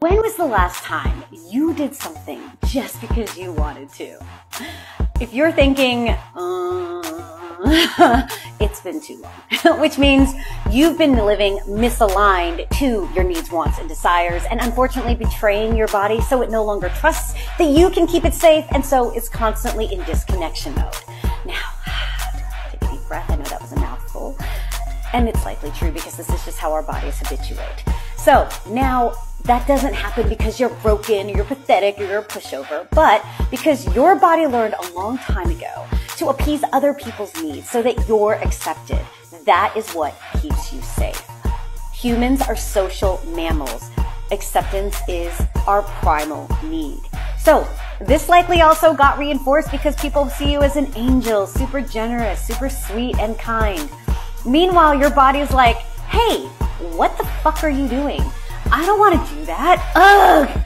When was the last time you did something just because you wanted to? If you're thinking, uh, it's been too long, which means you've been living misaligned to your needs, wants, and desires, and unfortunately betraying your body so it no longer trusts that you can keep it safe, and so it's constantly in disconnection mode. Now, take a deep breath. I know that was a mouthful. And it's likely true because this is just how our bodies habituate. So now that doesn't happen because you're broken, or you're pathetic, or you're a pushover, but because your body learned a long time ago to appease other people's needs so that you're accepted. That is what keeps you safe. Humans are social mammals. Acceptance is our primal need. So this likely also got reinforced because people see you as an angel, super generous, super sweet and kind. Meanwhile, your body's like, hey, what the fuck are you doing? I don't want to do that. Ugh.